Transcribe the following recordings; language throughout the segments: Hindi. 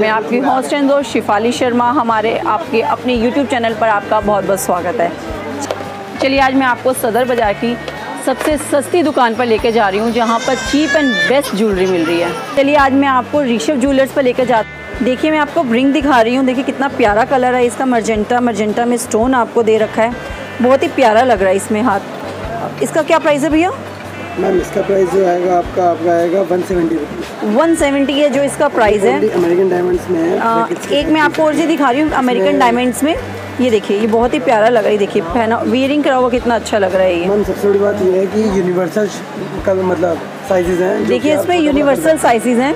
मैं आपकी होस्ट एंड दोस्त शिफाली शर्मा। हमारे आपके, अपने यूट्यूब चैनल पर आपका बहुत बहुत स्वागत है। चलिए, आज मैं आपको सदर बाज़ार की सबसे सस्ती दुकान पर लेकर जा रही हूँ, जहाँ पर चीप एंड बेस्ट ज्वेलरी मिल रही है। चलिए, आज मैं आपको ऋषभ ज्वेलर्स पर लेकर जा देखिए, मैं आपको रिंग दिखा रही हूँ। देखिए, कितना प्यारा कलर है इसका। मर्जेंटा मर्जेंटा में स्टोन आपको दे रखा है। बहुत ही प्यारा लग रहा है इसमें हाथ। इसका क्या प्राइस है भैया? मैम इसका प्राइस जो आएगा आपका आपका आएगा वन सेवेंटी वन सेवेंटी है जो इसका प्राइस है। अमेरिकन डायमंड्स में है। आ, एक मैं आपको और चीज़ दिखा रही हूँ अमेरिकन डायमंड्स में। ये देखिए ये बहुत ही प्यारा लग रहा है। देखिए पहना वियरिंग करा हुआ कितना अच्छा लग रहा है ये। मैम सबसे बड़ी बात ये है कि यूनिवर्सल का मतलब साइजेस हैं देखिए इसमें यूनिवर्सल साइजेस हैं।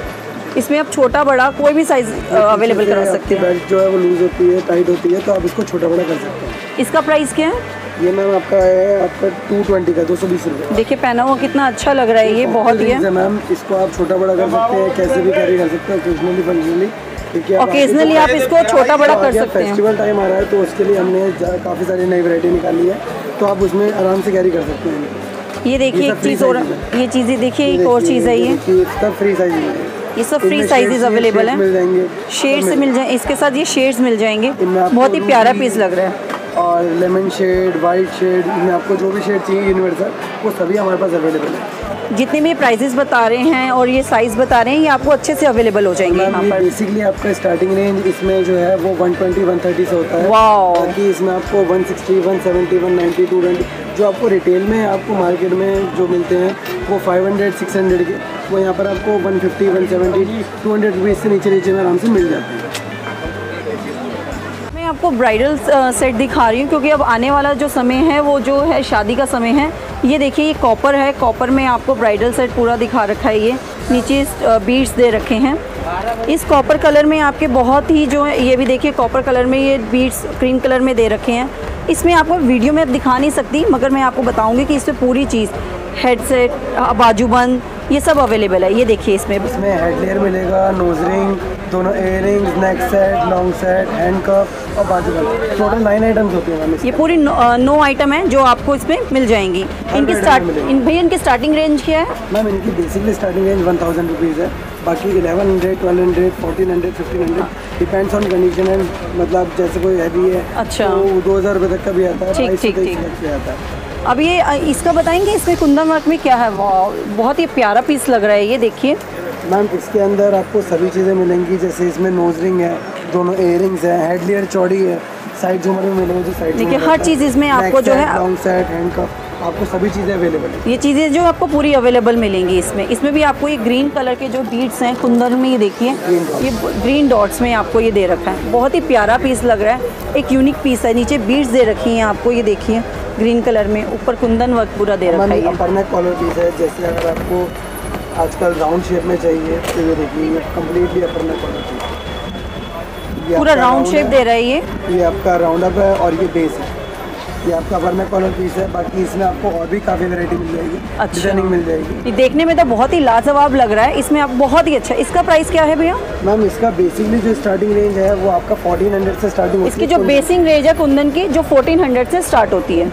इसमें आप छोटा बड़ा कोई भी साइज़ अवेलेबल करा सकते हैं। बेल्ट जो है वो लूज होती है टाइट होती है तो आप इसको छोटा बड़ा कर सकते हैं। इसका प्राइस क्या है? ये मैम आपका है आपका टू ट्वेंटी का दो सौ बीस रुपये देखिए पहना हुआ कितना अच्छा लग रहा है ये बहुत ही है। मैम इसको आप छोटा बड़ा कर सकते हैं कैसे भी कैरी कर सकते हैं ओकेजनली फंक्शनली क्योंकि आप इसको छोटा बड़ा कर सकते हैं। फेस्टिवल टाइम आ रहा है तो उसके लिए हमने काफ़ी सारी नई वैरायटी निकाली है तो आप उसमें आराम से कैरी कर सकते हैं। ये देखिए एक चीज़ और ये चीज़ें देखिए एक और चीज़ है ये इसका फ्री साइज़ है। ये सब फ्री साइजेस अवेलेबल हैं। जाएँगे। शेड से मिल जाए इसके साथ ये शेड्स मिल जाएँगे। बहुत ही प्यारा पीस लग रहा है। और लेमन शेड वाइट शेड इनमें आपको जो भी शेड चाहिए यूनिवर्सल वो सभी हमारे पास अवेलेबल है। जितने भी प्राइजेस बता रहे हैं और ये साइज़ बता रहे हैं ये आपको अच्छे से अवेलेबल हो जाएँगे यहाँ पर। बेसिकली आपका स्टार्टिंग रेंज इसमें जो है वो 120 130 से होता है। बाकी इसमें आपको 160 170 190 220 जो आपको रिटेल में आपको मार्केट में जो मिलते हैं वो 500 600 के वो यहाँ पर आपको 150 170 200 रुपीज़ से नीचे नीचे में आराम से मिल जाते हैं। मैं आपको ब्राइडल सेट दिखा रही हूँ, क्योंकि अब आने वाला जो समय है, वो जो है शादी का समय है, ये देखिए, ये कॉपर है, कॉपर में आपको ब्राइडल सेट पूरा दिखा रखा है ये, नीचे बीड्स दे रखे हैं। इस कॉपर कलर में आपके बहुत ही जो है, ये भी देखिए, कॉपर कलर में ये बीड्स क्रीम कलर में दे रखे हैं। इसमें आपको वीडियो में दिखा नहीं सकती, मगर मैं आपको बताऊँगी कि इसमें पूरी चीज़, हेडसेट बाजूबंद ये सब अवेलेबल है, ये देखिए इसमें। इसमें हेड लेयर मिलेगा, नोज़ रिंग दोनों rings neck set long set hand cup और बाजू टोटल नाइन आइटम्स होती हैं ये पूरी नो, आइटम है जो आपको इसमें मिल जाएँगी। इनकी स्टार्ट इन भैया इनकी स्टार्टिंग रेंज क्या है? मैम इनकी basically starting range one thousand rupees है। बाकी eleven hundred twelve hundred fourteen hundred fifteen hundred depends on condition and मतलब जैसे कोई हैवी है अच्छा। तो दो हज़ार रुपये तक का भी आता है ठीक, ठीक, ठीक। आता है। अब ये इसका बताएँगे इसमें कुंदन वर्क में क्या है? वाह बहुत ही प्यारा पीस लग रहा है ये देखिए। मैम इसके अंदर आपको सभी चीज़ें मिलेंगी जैसे इसमें नोज़ रिंग है दोनों एयर रिंग्स है हेड लेयर चौड़ी है साइड झूमर भी मिलेंगे जो साइड देखिए, हर चीज़ इसमें आपको जो है- लॉन्ग सेट हैंड कप आपको सभी चीज़ें अवेलेबल है। ये चीज़ें जो आपको पूरी अवेलेबल मिलेंगी इसमें। इसमें भी आपको ये ग्रीन कलर के जो बीड्स हैं कुंदन में ये देखिए ये ग्रीन डॉट्स में आपको ये दे रखा है। बहुत ही प्यारा पीस लग रहा है एक यूनिक पीस है नीचे बीड्स दे रखी हैं आपको ये देखिए ग्रीन कलर में ऊपर कुंदन वर्क पूरा दे रखा है कॉलर पीस है जैसे अगर आपको आजकल राउंड शेप में चाहिए तो ये देखिए ये कम्प्लीटली अपर कॉलर पीस ये पूरा राउंड शेप दे रहा है ये? ये आपका राउंड अप है और ये बेस है। ये आपका अपर नेक कॉलर पीस है बाकी इसमें आपको और भी काफ़ी वैरायटी मिल जाएगी अच्छा। डिज़ाइनिंग मिल जाएगी। ये देखने में तो बहुत ही लाजवाब लग रहा है इसमें आप बहुत ही अच्छा इसका प्राइस क्या है भैया? मैम इसका बेसिकली जो स्टार्टिंग रेंज है वो आपका 1400 से स्टार्टिंग इसकी जो बेसिंग रेंज है कुंदन की जो 1400 से स्टार्ट होती है।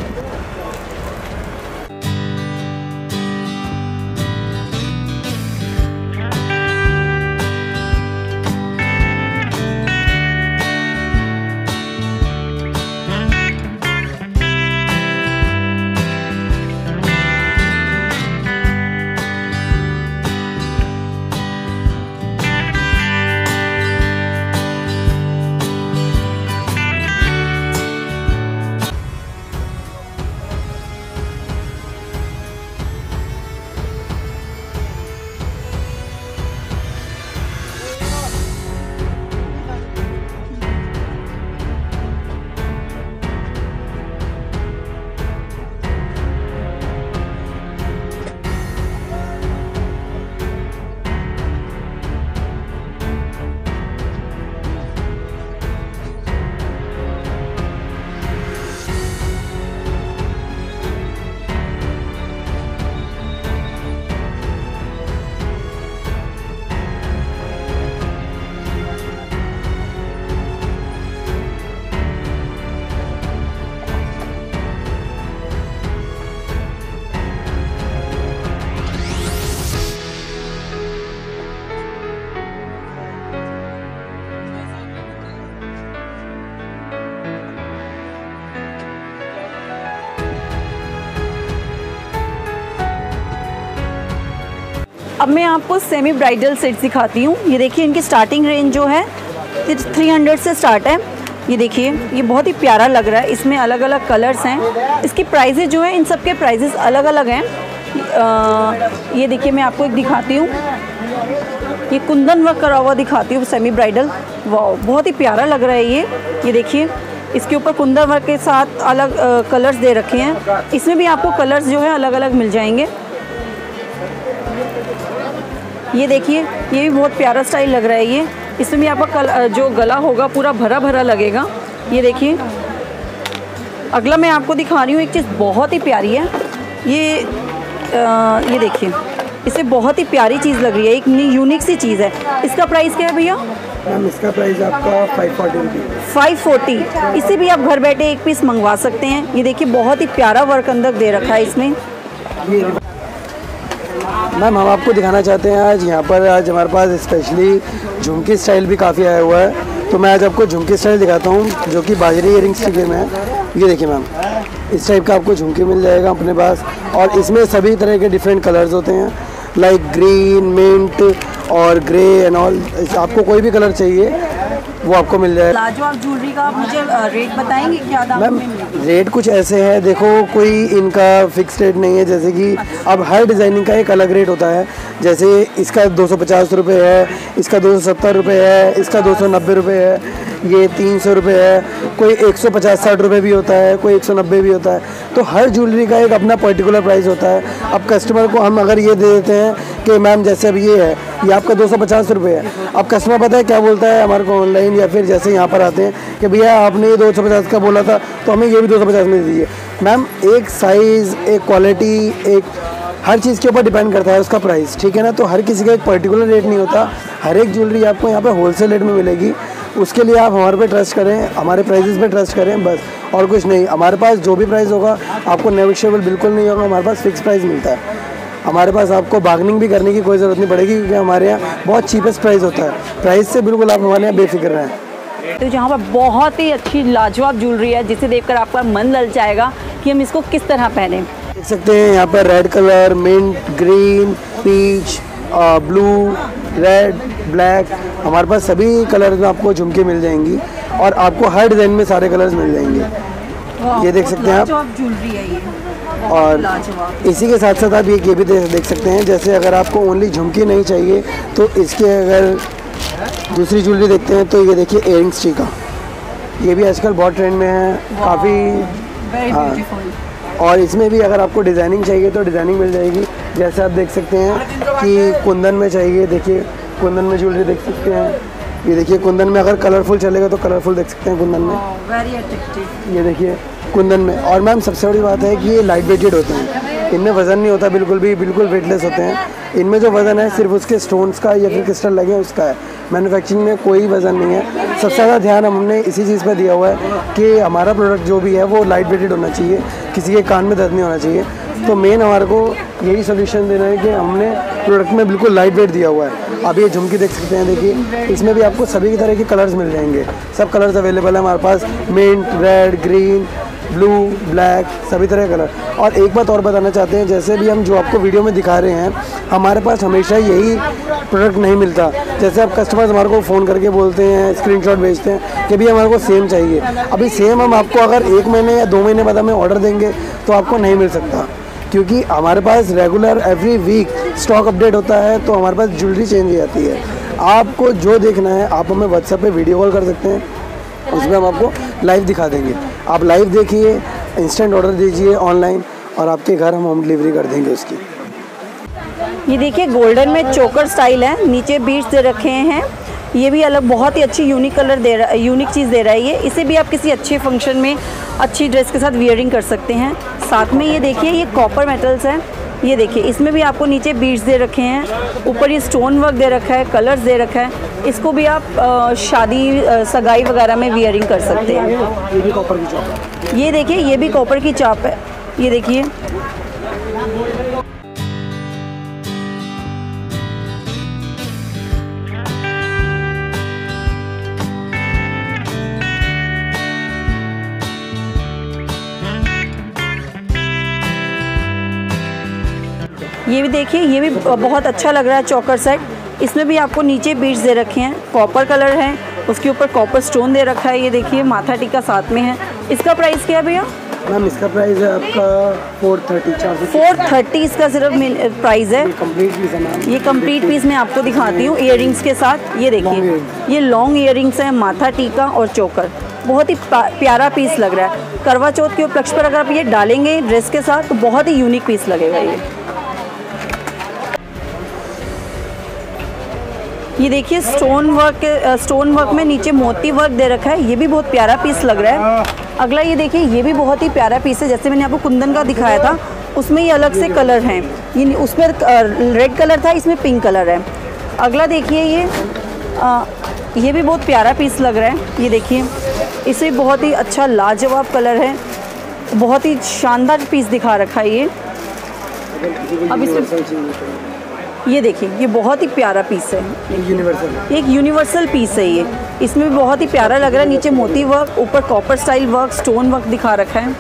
अब मैं आपको सेमी ब्राइडल सेट दिखाती हूँ। ये देखिए इनकी स्टार्टिंग रेंज जो है थ्री हंड्रेड से स्टार्ट है। ये देखिए ये बहुत ही प्यारा लग रहा है। इसमें अलग अलग कलर्स हैं। इसकी प्राइजेज जो है इन सब के प्राइजेज अलग अलग हैं ये देखिए मैं आपको एक दिखाती हूँ। ये कुंदन वर्क करा हुआ दिखाती हूँ सेमी ब्राइडल वाह बहुत ही प्यारा लग रहा है ये। ये देखिए इसके ऊपर कुंदन वर्क के साथ अलग आ, कलर्स दे रखे हैं। इसमें भी आपको कलर्स जो है अलग अलग मिल जाएँगे। ये देखिए ये भी बहुत प्यारा स्टाइल लग रहा है ये। इसमें भी आपका कल जो गला होगा पूरा भरा भरा लगेगा। ये देखिए। अगला मैं आपको दिखा रही हूँ एक चीज़ बहुत ही प्यारी है। ये आ, ये देखिए। इसे बहुत ही प्यारी चीज़ लग रही है एक यूनिक सी चीज़ है। इसका प्राइस क्या है भैया? मैम इसका प्राइस आपका फाइव फोर्टी फाइव फोर्टी इसे भी आप घर बैठे एक पीस मंगवा सकते हैं। ये देखिए बहुत ही प्यारा वर्क अंदर दे रखा है इसमें। मैम, हम आपको दिखाना चाहते हैं आज यहाँ पर, आज हमारे पास स्पेशली झुमकी स्टाइल भी काफ़ी आया हुआ है। तो मैं आज आपको झुमकी स्टाइल दिखाता हूँ, जो कि बाजरी इयरिंग स्टिकर में है। ये देखिए मैम, इस टाइप का आपको झुमकी मिल जाएगा अपने पास। और इसमें सभी तरह के डिफरेंट कलर्स होते हैं लाइक ग्रीन मिंट और ग्रे एंड ऑल आपको कोई भी कलर चाहिए वो आपको मिल जाएगा लाजवाब ज्वेलरी का आप मुझे रेट बताएँगे क्या दाम मैम रेट कुछ ऐसे है देखो कोई इनका फिक्स रेट नहीं है जैसे कि अब हर डिज़ाइनिंग का एक अलग रेट होता है। जैसे इसका दो सौ पचास रुपये है इसका दो सौ सत्तर रुपये है इसका दो सौ नब्बे रुपये है। ये तीन सौ रुपये है, कोई एक सौ पचास साठ रुपये भी होता है, कोई एक सौ नब्बे भी होता है। तो हर ज्वेलरी का एक अपना पर्टिकुलर प्राइस होता है। अब कस्टमर को हम अगर ये दे देते हैं कि मैम जैसे अब ये है, ये आपका दो सौ पचास रुपये है। अब कस्टमर पता है क्या बोलता है हमारे को ऑनलाइन या फिर जैसे यहाँ पर आते हैं कि भैया आपने ये दो सौ पचास का बोला था तो हमें ये भी दो सौ पचास में दीजिए। मैम एक साइज़ एक क्वालिटी एक हर चीज़ के ऊपर डिपेंड करता है उसका प्राइस ठीक है ना? तो हर किसी का एक पर्टिकुलर रेट नहीं होता। हर एक ज्वेलरी आपको यहाँ पे होलसेल रेट में मिलेगी। उसके लिए आप हमारे पे ट्रस्ट करें हमारे प्राइजेस पे ट्रस्ट करें बस। और कुछ नहीं हमारे पास जो भी प्राइस होगा आपको नेगोशिएबल बिल्कुल नहीं होगा हमारे पास फिक्स प्राइस मिलता है। हमारे पास आपको बार्गनिंग भी करने की कोई ज़रूरत नहीं पड़ेगी क्योंकि हमारे यहाँ बहुत चीपेस्ट प्राइस होता है। प्राइस से बिल्कुल आप हमारे यहाँ बेफिक्र रहें। तो जहाँ पर बहुत ही अच्छी लाजवाब ज्वेलरी है जिसे देखकर आपका मन लल जाएगा कि हम इसको किस तरह पहने। देख सकते हैं यहाँ पर red colour mint green peach blue red black हमारे पास सभी कलर्स में आपको झुमके मिल जाएँगी और आपको हर डिज़ाइन में सारे कलर्स मिल जाएँगे। ये देख सकते हैं आप। ज्वेलरी है और इसी के साथ साथ आप ये ये भी देख सकते हैं जैसे अगर आपको ओनली झुमकी नहीं चाहिए तो इसके अगर दूसरी ज्वेलरी देखते हैं तो ये देखिए एयरिंग्स टी का। ये भी आजकल बहुत ट्रेंड में है काफ़ी हाँ। और इसमें भी अगर आपको डिज़ाइनिंग चाहिए तो डिज़ाइनिंग मिल जाएगी। जैसे आप देख सकते हैं कि कुंदन में चाहिए देखिए। कुंदन में ज्वेलरी देख सकते हैं। ये देखिए कुंदन में अगर कलरफुल चलेगा तो कलरफुल देख सकते हैं कुंदन में। वेरी अट्रैक्टिव ये देखिए कुंदन में। और मैम सबसे बड़ी बात है कि ये लाइट वेटेड होते हैं। इनमें वज़न नहीं होता बिल्कुल भी बिल्कुल वेटलेस होते हैं। इनमें जो वज़न है सिर्फ़ उसके स्टोन्स का या फिर क्रिस्टल लगे उसका है। मैन्युफैक्चरिंग में कोई वज़न नहीं है। सबसे ज़्यादा ध्यान हमने इसी चीज़ पर दिया हुआ है कि हमारा प्रोडक्ट जो भी है वो लाइट वेटेड होना चाहिए। किसी के कान में दर्द नहीं होना चाहिए। तो मेन हमारे को यही सोल्यूशन देना है कि हमने प्रोडक्ट में बिल्कुल लाइट वेट दिया हुआ है। आप ये झुमकी देख सकते हैं, देखिए। इसमें भी आपको सभी तरह के कलर्स मिल जाएँगे। सब कलर्स अवेलेबल है हमारे पास। Mint red green blue black सभी तरह के कलर और एक बात और बताना चाहते हैं, जैसे भी हम जो आपको वीडियो में दिखा रहे हैं, हमारे पास हमेशा यही प्रोडक्ट नहीं मिलता। जैसे आप कस्टमर्स हमारे को फ़ोन करके बोलते हैं स्क्रीनशॉट भेजते हैं कि भैया हमारे को सेम चाहिए। अभी सेम हम आपको अगर एक महीने या दो महीने बाद हमें ऑर्डर देंगे तो आपको नहीं मिल सकता। क्योंकि हमारे पास regular every week stock update होता है तो हमारे पास ज्वेलरी चेंज हो जाती है। आपको जो देखना है, आप हमें व्हाट्सएप पे वीडियो कॉल कर सकते हैं। उसमें हम आपको लाइव दिखा देंगे। आप लाइव देखिए इंस्टेंट ऑर्डर दीजिए ऑनलाइन और आपके घर हम होम डिलीवरी कर देंगे उसकी। ये देखिए गोल्डन में चोकर स्टाइल है। नीचे बीट्स रखे हैं। ये भी अलग बहुत ही अच्छी यूनिक कलर दे रहा है यूनिक चीज़ दे रहा है ये। इसे भी आप किसी अच्छे फ़ंक्शन में अच्छी ड्रेस के साथ वियरिंग कर सकते हैं। साथ में ये देखिए, ये कॉपर मेटल्स हैं। ये देखिए, इसमें भी आपको नीचे बीड्स दे रखे हैं, ऊपर ये स्टोन वर्क दे रखा है कलर्स दे रखा है। इसको भी आप शादी सगाई वगैरह में वियरिंग कर सकते हैं। ये देखिए, ये भी कॉपर की चाप है। ये देखिए ये भी देखिए ये भी बहुत अच्छा लग रहा है चौकर सेट। इसमें भी आपको नीचे बीट्स दे रखे हैं कॉपर कलर है उसके ऊपर कॉपर स्टोन दे रखा है ये देखिए माथा टीका साथ में है। इसका प्राइस क्या है भैया? मैम इसका प्राइस है आपका फोर थर्टी चार सौ फोर थर्टी इसका सिर्फ़ प्राइस है। कंप्लीट पीस है ये कंप्लीट पीस मैं आपको दिखाती हूँ इयर के साथ। ये देखिए ये लॉन्ग इयर रिंग्स है माथा टीका और चोकर। बहुत ही प्यारा पीस लग रहा है। करवा चौथ के उपलक्ष्य पर अगर आप ये डालेंगे ड्रेस के साथ तो बहुत ही यूनिक पीस लगेगा ये। ये देखिए स्टोन वर्क के स्टोन वर्क में नीचे मोती वर्क दे रखा है। ये भी बहुत प्यारा पीस लग रहा है। अगला ये देखिए ये भी बहुत ही प्यारा पीस है। जैसे मैंने आपको कुंदन का दिखाया था उसमें ये अलग से कलर हैं। ये उसमें रेड कलर था इसमें पिंक कलर है। अगला देखिए ये अ, ये भी बहुत प्यारा पीस लग रहा है। ये देखिए इसे बहुत ही अच्छा लाजवाब कलर है। बहुत ही शानदार पीस दिखा रखा है ये। अब इसमें- ये देखिए ये बहुत ही प्यारा पीस है। यूनिवर्सल एक यूनिवर्सल पीस है ये। इसमें भी बहुत ही प्यारा लग रहा है। नीचे मोती वर्क ऊपर copper style work stone work दिखा रखा है।